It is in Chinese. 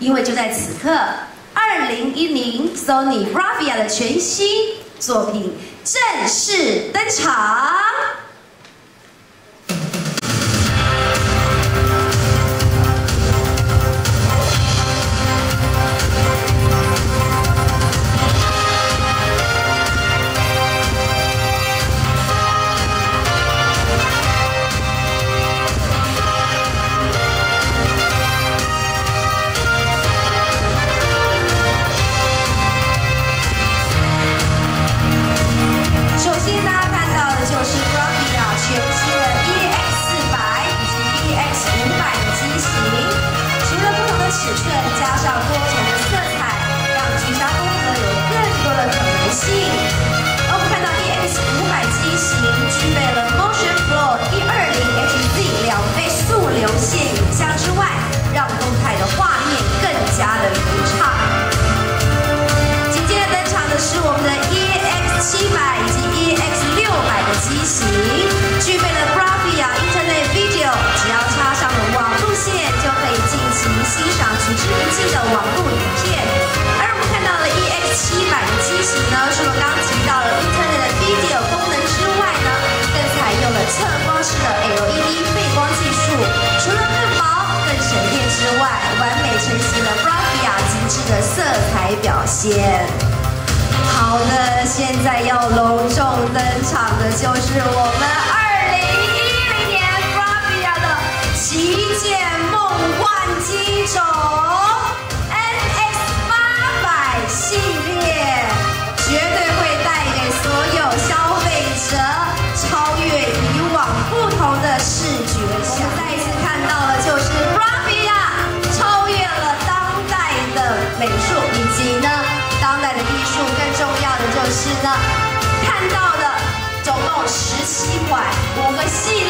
因为就在此刻，二零一零 Sony Bravia 的全新作品正式登场。尺寸，加上多重色彩表现。好的，现在要隆重登场的就是我们二零一零年 Bravia 的旗舰梦幻机种 NX 八百系列，绝对会带给所有消费者超越以往不同的视觉。我们再一次看到的就是 Bravia 超越了当代的美术是呢看到的总共十七款五个系列